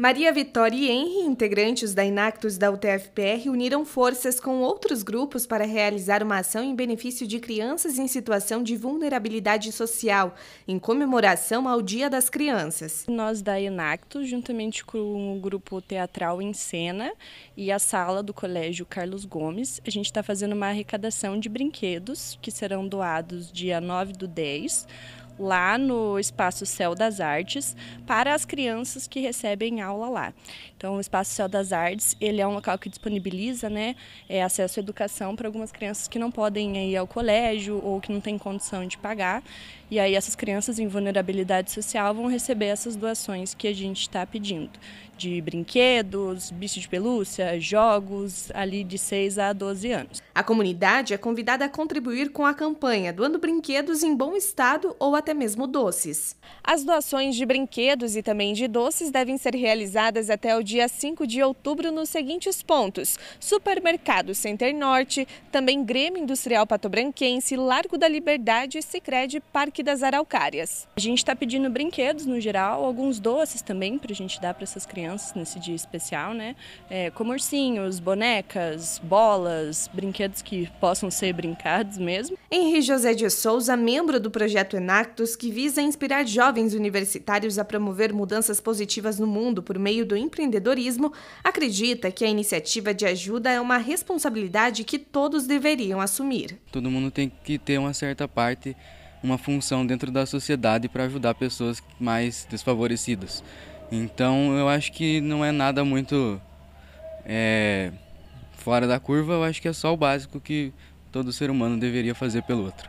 Maria Vitória e Henry, integrantes da Inactus da UTFPR, uniram forças com outros grupos para realizar uma ação em benefício de crianças em situação de vulnerabilidade social, em comemoração ao Dia das Crianças. Nós da Inactus, juntamente com o grupo teatral em cena e a sala do Colégio Carlos Gomes, a gente está fazendo uma arrecadação de brinquedos que serão doados dia 9 do 10 lá no Espaço Céu das Artes para as crianças que recebem aula lá. Então, o Espaço Céu das Artes, ele é um local que disponibiliza né, é, acesso à educação para algumas crianças que não podem ir ao colégio ou que não têm condição de pagar. E aí essas crianças em vulnerabilidade social vão receber essas doações que a gente está pedindo, de brinquedos, bicho de pelúcia, jogos, ali de 6 a 12 anos. A comunidade é convidada a contribuir com a campanha, doando brinquedos em bom estado ou até mesmo doces. As doações de brinquedos e também de doces devem ser realizadas até o dia 5 de outubro nos seguintes pontos: Supermercado Center Norte, também Grêmio Industrial Patobranquense, Largo da Liberdade e Sicredi Parque das Araucárias. A gente está pedindo brinquedos no geral, alguns doces também para a gente dar para essas crianças nesse dia especial, né? É, como ursinhos, bonecas, bolas, brinquedos que possam ser brincados mesmo. Henri José de Souza, membro do projeto Que visa inspirar jovens universitários a promover mudanças positivas no mundo por meio do empreendedorismo, acredita que a iniciativa de ajuda é uma responsabilidade que todos deveriam assumir. Todo mundo tem que ter uma certa parte, uma função dentro da sociedade para ajudar pessoas mais desfavorecidas. Então eu acho que não é nada muito é, fora da curva, eu acho que é só o básico que todo ser humano deveria fazer pelo outro.